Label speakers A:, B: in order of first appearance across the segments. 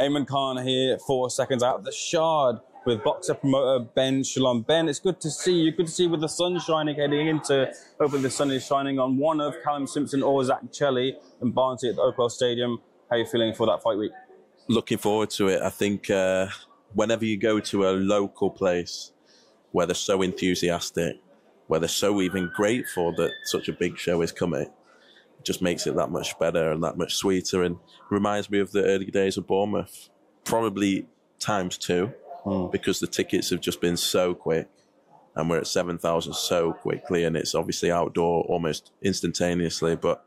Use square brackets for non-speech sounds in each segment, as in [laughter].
A: Ayman Khan here, for seconds out of the Shard with Boxxer promoter Ben Shalom. Ben, it's good to see you. Good to see you with the sun shining heading into. Hopefully, the sun is shining on one of Callum Simpson or Zak Chelli and Barnsley at the Oakwell Stadium. How are you feeling for that fight week?
B: Looking forward to it. I think uh, whenever you go to a local place where they're so enthusiastic, where they're so even grateful that such a big show is coming, just makes it that much better and that much sweeter and reminds me of the early days of Bournemouth. Probably times two mm. because the tickets have just been so quick and we're at 7,000 so quickly and it's obviously outdoor almost instantaneously. But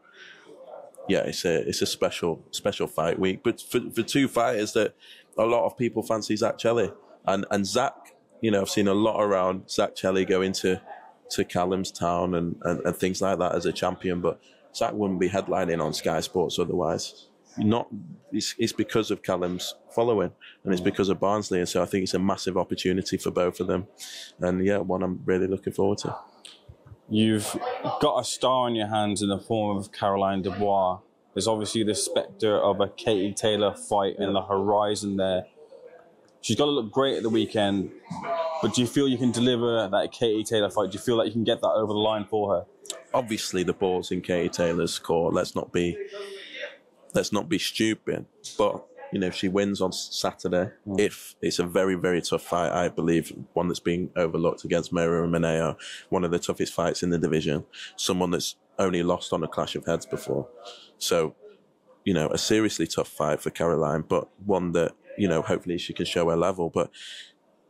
B: yeah, it's a, it's a special, special fight week. But for, for two fighters that a lot of people fancy Zak Chelli and, and Zak, you know, I've seen a lot around Zak Chelli go into to Callum's Town and, and, and things like that as a champion, but Zak wouldn't be headlining on Sky Sports otherwise. Not it's, it's because of Callum's following and it's mm. because of Barnsley and so I think it's a massive opportunity for both of them. And yeah one I'm really looking forward to.
A: You've got a star on your hands in the form of Caroline Dubois. There's obviously the spectre of a Katie Taylor fight in the horizon there. She's got to look great at the weekend but do you feel you can deliver that Katie Taylor fight do you feel that you can get that over the line for her
B: obviously the ball's in Katie Taylor's court let's not be let's not be stupid. But you know, if she wins on Saturday, mm. if it's a very, very tough fight, I believe one that's being overlooked against Maira Moneo, one of the toughest fights in the division, someone that's only lost on a clash of heads before. So, you know, a seriously tough fight for Caroline, but one that, you know, hopefully she can show her level. But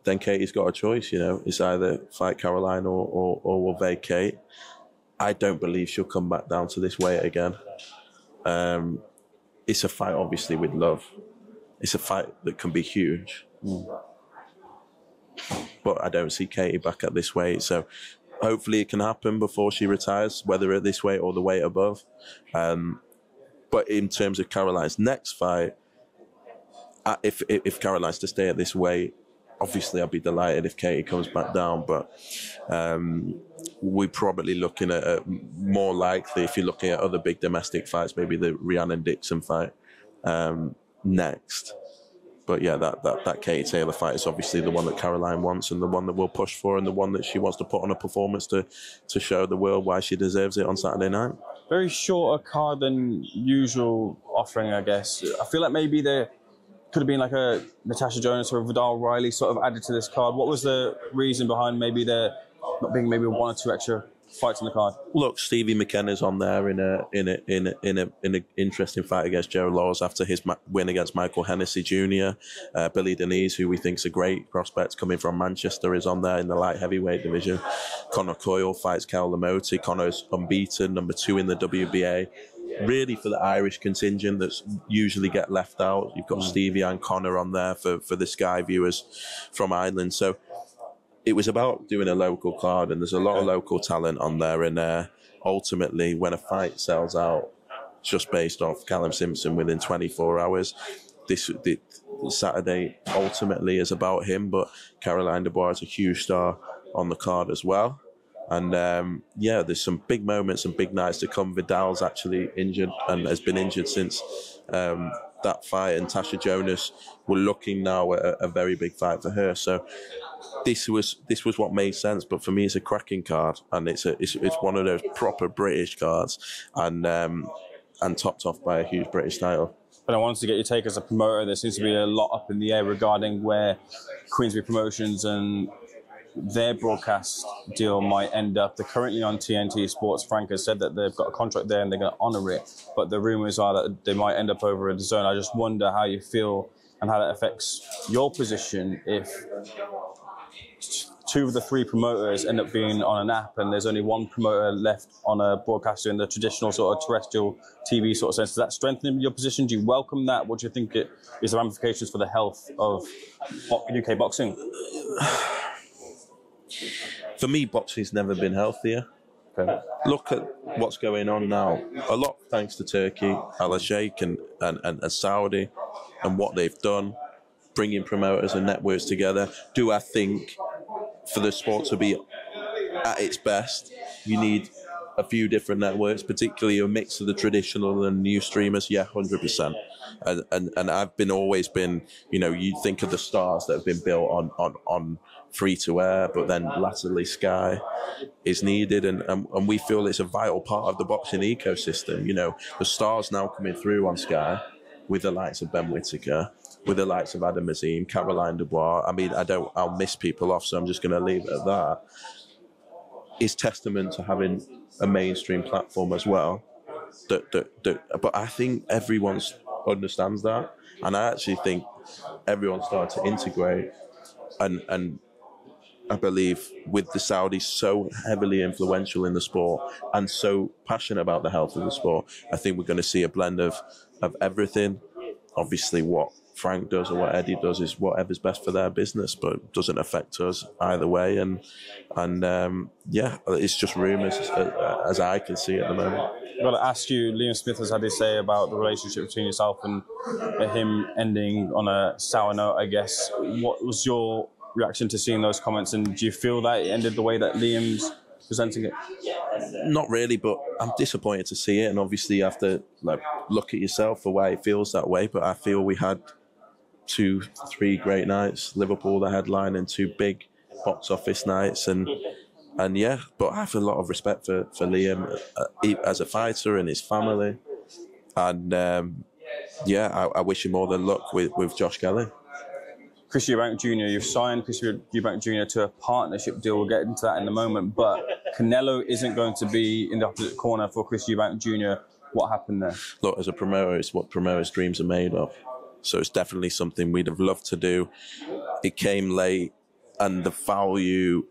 B: then Katie's got a choice, you know, it's either fight Caroline or, or, or will vacate. I don't believe she'll come back down to this weight again. Um, it's a fight, obviously, with love. It's a fight that can be huge. Mm. But I don't see Katie back at this weight. So hopefully it can happen before she retires, whether at this weight or the weight above. Um, but in terms of Caroline's next fight, if if Caroline's to stay at this weight, obviously I'd be delighted if Katie comes back down. But um, we're probably looking at, at, more likely if you're looking at other big domestic fights, maybe the Rhiannon Dixon fight um, next. But yeah, that, that, that Katie Taylor fight is obviously the one that Caroline wants and the one that we'll push for and the one that she wants to put on a performance to, to show the world why she deserves it on Saturday night.
A: Very shorter card than usual offering, I guess. I feel like maybe the could have been like a Natasha Jonas or a Vidal Riley sort of added to this card. What was the reason behind maybe there not being maybe one or two extra fights on the card?
B: Look, Stevie McKenna's on there in a in a in a in a in an interesting fight against Joe Laws after his win against Michael Hennessy Jr. Uh, Billy Denise, who we think is a great prospect coming from Manchester, is on there in the light heavyweight division. Conor Coyle fights Kel Lamoti. Conor's unbeaten, number two in the WBA. Really, for the Irish contingent that's usually get left out, you've got mm. Stevie and Conor on there for, for the Sky viewers from Ireland. So it was about doing a local card, and there's a lot of local talent on there. And uh, ultimately, when a fight sells out, just based off Callum Simpson within 24 hours, this the, Saturday ultimately is about him. But Caroline Dubois is a huge star on the card as well. And um, yeah, there's some big moments and big nights to come. Vidal's actually injured and has been injured since um, that fight. And Tasha Jonas, we're looking now at a, a very big fight for her. So this was this was what made sense. But for me, it's a cracking card, and it's a it's, it's one of those proper British cards, and um, and topped off by a huge British title.
A: But I wanted to get your take as a promoter. There seems to be a lot up in the air regarding where Queensberry Promotions and their broadcast deal might end up. They're currently on TNT Sports. Frank has said that they've got a contract there and they're going to honour it. But the rumours are that they might end up over in DAZN. I just wonder how you feel and how that affects your position if two of the three promoters end up being on an app and there's only one promoter left on a broadcaster in the traditional sort of terrestrial TV sort of sense. Does that strengthen your position? Do you welcome that? What do you think it is the ramifications for the health of UK boxing?
B: For me, boxing's never been healthier. Okay. Look at what's going on now. A lot thanks to Turki, Al Sheikh, and, and, and Saudi, and what they've done, bringing promoters and networks together. Do I think for the sport to be at its best, you need a few different networks, particularly a mix of the traditional and new streamers. Yeah, hundred percent. And, and and I've been always been, you know, you think of the stars that have been built on on on free to air, but then latterly Sky is needed, and, and and we feel it's a vital part of the boxing ecosystem. You know, the stars now coming through on Sky with the likes of Ben Whitaker, with the likes of Adam Azim, Caroline Dubois. I mean, I don't, I'll miss people off, so I'm just going to leave it at that. Is testament to having a mainstream platform as well. That, that, that, but I think everyone understands that, and I actually think everyone's starting to integrate, and and I believe with the Saudis so heavily influential in the sport and so passionate about the health of the sport, I think we're going to see a blend of of everything. Obviously, what Frank does or what Eddie does is whatever's best for their business, but doesn't affect us either way. And and um, yeah, it's just rumours uh, as I can see at the moment.
A: I've got to ask you, Liam Smith has had his say about the relationship between yourself and him ending on a sour note, I guess. What was your reaction to seeing those comments, and do you feel that it ended the way that Liam's presenting it?
B: Not really, but I'm disappointed to see it, and obviously you have to like look at yourself for why it feels that way. But I feel we had two, three great nights. Liverpool, the headline, and two big box office nights, and and yeah. But I have a lot of respect for for Liam uh, as a fighter and his family, and um, yeah, I, I, wish him all the luck with with Josh Kelly.
A: Chris Eubank Jr., you've signed Chris Eubank Jr. to a partnership deal. We'll get into that in a moment. But Canelo isn't going to be in the opposite corner for Chris Eubank Jr. What happened there?
B: Look, as a promoter, it's what promoters' dreams are made of. So it's definitely something we'd have loved to do. It came late, and the value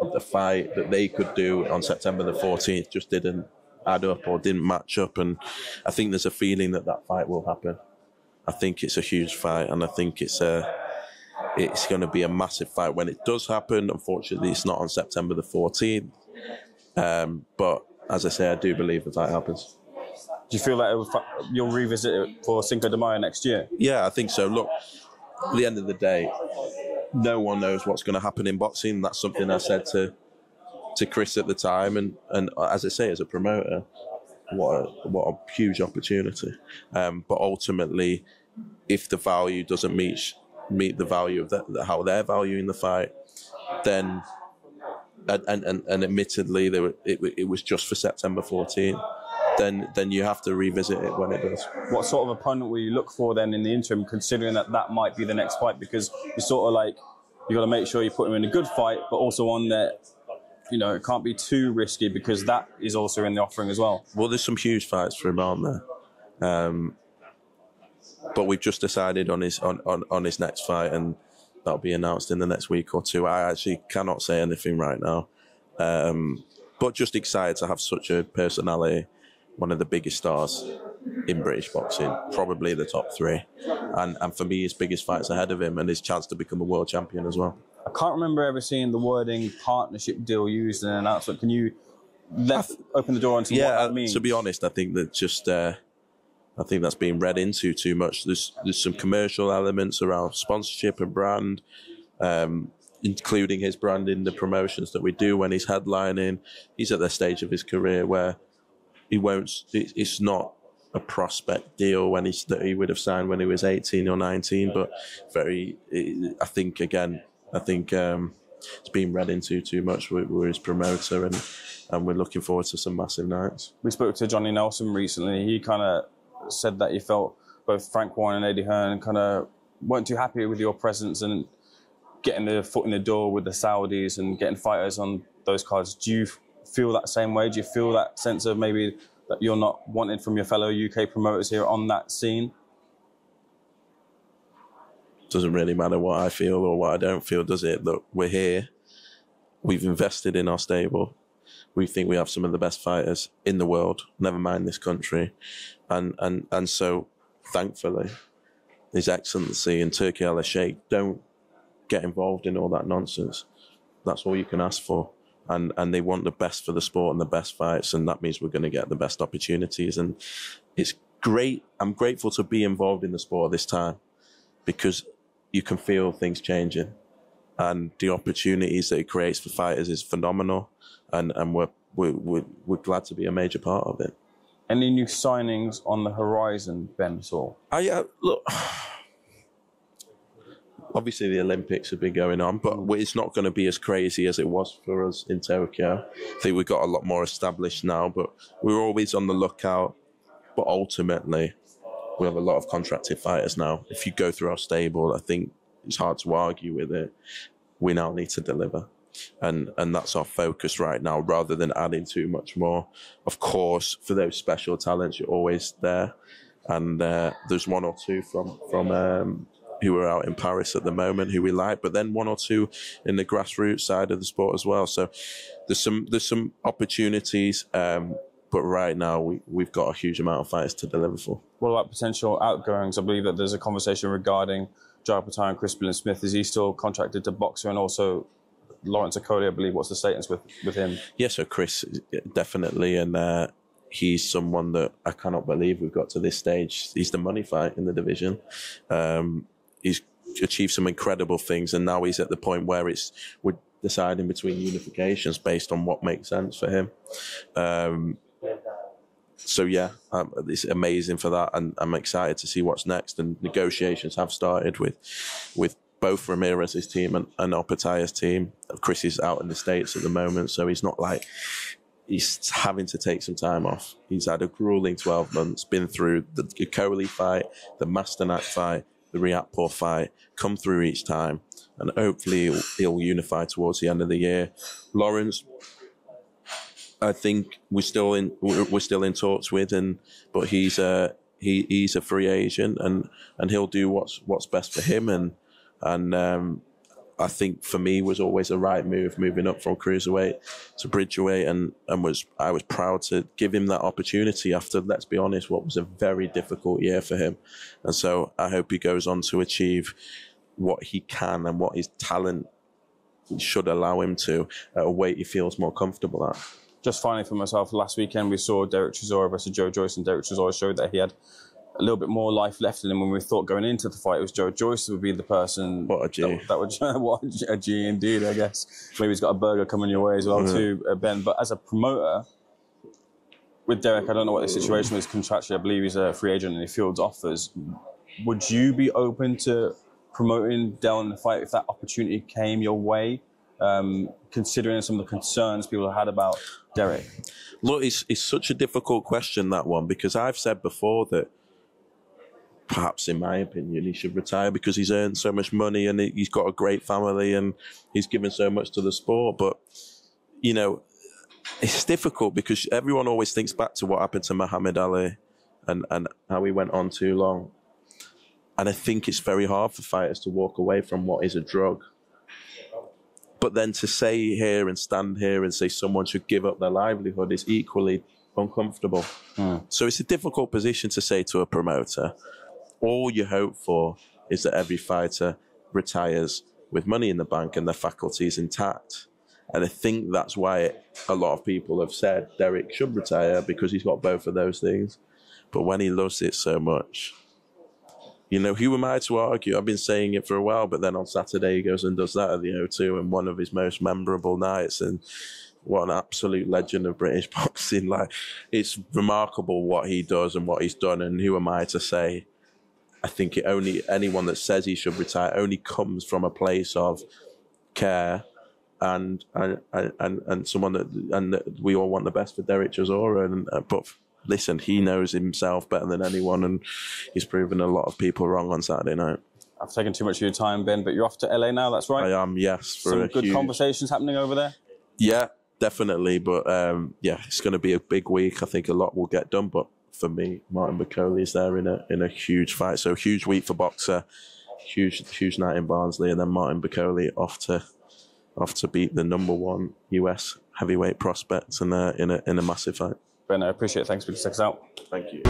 B: of the fight that they could do on September the 14th just didn't add up or didn't match up. And I think there's a feeling that that fight will happen. I think it's a huge fight, and I think it's a it's going to be a massive fight when it does happen. Unfortunately, it's not on September the 14th. Um, but as I say, I do believe that that happens.
A: Do you feel like you'll revisit it for Cinco de Mayo next year?
B: Yeah, I think so. Look, at the end of the day, no one knows what's going to happen in boxing. That's something I said to to Chris at the time, and and as I say, as a promoter, what a, what a huge opportunity. Um, but ultimately, if the value doesn't meet meet the value of that, how they're valuing the fight, then and and, and admittedly, they were, it, it was just for September 14 then then you have to revisit it when it does.
A: What sort of opponent will you look for then in the interim, considering that that might be the next fight? Because you sort of like you got to make sure you put him in a good fight, but also one that you know it can't be too risky because that is also in the offering as well.
B: Well, there's some huge fights for him, aren't there? Um, but we've just decided on his on, on, on his next fight, and that'll be announced in the next week or two. I actually cannot say anything right now, um, but just excited to have such a personality one of the biggest stars in British boxing, probably the top three. And and for me, his biggest fights ahead of him and his chance to become a world champion as well.
A: I can't remember ever seeing the wording partnership deal used in an announcement. Can you let, open the door onto yeah, what that means?
B: To be honest, I think that just uh, I think that's being read into too much. There's there's some commercial elements around sponsorship and brand. Um, including his branding, the promotions that we do when he's headlining. He's at the stage of his career where he won't. It's not a prospect deal when he's that he would have signed when he was 18 or 19. But very, I think again, I think um, it's been read into too much with, with, his promoter, and and we're looking forward to some massive nights.
A: We spoke to Johnny Nelson recently. He kind of said that he felt both Frank Warren and Eddie Hearn kind of weren't too happy with your presence and getting the foot in the door with the Saudis and getting fighters on those cards. Do you feel that same way? Do you feel that sense of maybe that you're not wanted from your fellow UK promoters here on that scene?
B: Doesn't really matter what I feel or what I don't feel, does it? Look, we're here. We've invested in our stable. We think we have some of the best fighters in the world, never mind this country. And and and so thankfully, His Excellency and Turki Al Sheikh don't get involved in all that nonsense. That's all you can ask for and and they want the best for the sport and the best fights, and that means we're going to get the best opportunities. And it's great. I'm grateful to be involved in the sport this time because you can feel things changing, and the opportunities that it creates for fighters is phenomenal. And and we're we're, we're, we're glad to be a major part of it.
A: Any new signings on the horizon, Ben Saul?
B: I uh, look. Obviously, the Olympics have been going on, but it's not going to be as crazy as it was for us in Tokyo. I think we've got a lot more established now, but we're always on the lookout. But ultimately, we have a lot of contracted fighters now. If you go through our stable, I think it's hard to argue with it. We now need to deliver. And and that's our focus right now, rather than adding too much more. Of course, for those special talents, you're always there, and uh, there's one or two from from um, who are out in Paris at the moment who we like, but then one or two in the grassroots side of the sport as well. So there's some there's some opportunities. Um, but right now we, we've got a huge amount of fights to deliver for.
A: What about potential outgoings? I believe that there's a conversation regarding Jai Opetaia and Chris Smith. Is he still contracted to Boxxer and also Lawrence Okolie, I believe. What's the status with, with him?
B: Yeah, so Chris, definitely. And uh, he's someone that I cannot believe we've got to this stage. He's the money fight in the division. Um, he's achieved some incredible things, and now he's at the point where it's we're deciding between unifications based on what makes sense for him. Um, so yeah, um, it's amazing for that, and I'm excited to see what's next. And negotiations have started with with both Ramirez's team and, and Opetaia's team. Chris is out in the States at the moment, so he's not like he's having to take some time off. He's had a grueling 12 months, been through the Okolie fight, the Masternak fight, the Riakporhe fight, come through each time, and hopefully he'll, he'll unify towards the end of the year. Lawrence, I think we're still in we're still in talks with, and but he's a he, he's a free agent, and and he'll do what's what's best for him, and and um, I think for me was always a right move moving up from cruiserweight to bridgerweight and, and was I was proud to give him that opportunity after let's be honest what was a very difficult year for him and so I hope he goes on to achieve what he can and what his talent should allow him to at a weight he feels more comfortable at.
A: Just finally for myself, last weekend we saw Derek Chisora versus Joe Joyce and Derek Chisora showed that he had a little bit more life left in him when we thought going into the fight it was Joe Joyce would be the person.
B: What a G.
A: That, that would [laughs] what a G indeed, I guess. Maybe he's got a burger coming your way as well too, uh, Ben. But as a promoter, with Derek, I don't know what the situation is contractually. I believe he's a free agent and he fields offers. Would you be open to promoting Del in the fight if that opportunity came your way? Um, considering some of the concerns people have had about Derek?
B: Look, it's, it's such a difficult question, that one, because I've said before that perhaps in my opinion, he should retire because he's earned so much money and he's got a great family and he's given so much to the sport. But, you know, it's difficult because everyone always thinks back to what happened to Muhammad Ali and, and how he went on too long. And I think it's very hard for fighters to walk away from what is a drug. But then to say here and stand here and say someone should give up their livelihood is equally uncomfortable. Mm. So it's a difficult position to say to a promoter all you hope for is that every fighter retires with money in the bank and their faculties intact. And I think that's why a lot of people have said Derek should retire because he's got both of those things. But when he loves it so much, you know, who am I to argue? I've been saying it for a while, but then on Saturday he goes and does that at the O2 in one of his most memorable nights. And what an absolute legend of British [laughs] boxing. Like, it's remarkable what he does and what he's done. And who am I to say I think it only anyone that says he should retire only comes from a place of care and and and, and someone that and that we all want the best for Derek Chisora and uh, but listen he knows himself better than anyone and he's proven a lot of people wrong on Saturday night.
A: I've taken too much of your time, Ben, but you're off to LA now. That's right.
B: I am. Yes.
A: Some good huge... conversations happening over there.
B: Yeah, definitely. But um, yeah, it's going to be a big week. I think a lot will get done, but for me, Martin Bakole is there in a in a huge fight. So huge week for Boxxer, huge huge night in Barnsley, and then Martin Bakole off to off to beat the number one US heavyweight prospects in a in a in a massive fight.
A: Ben, I appreciate it. Thanks for checking us out.
B: Thank you.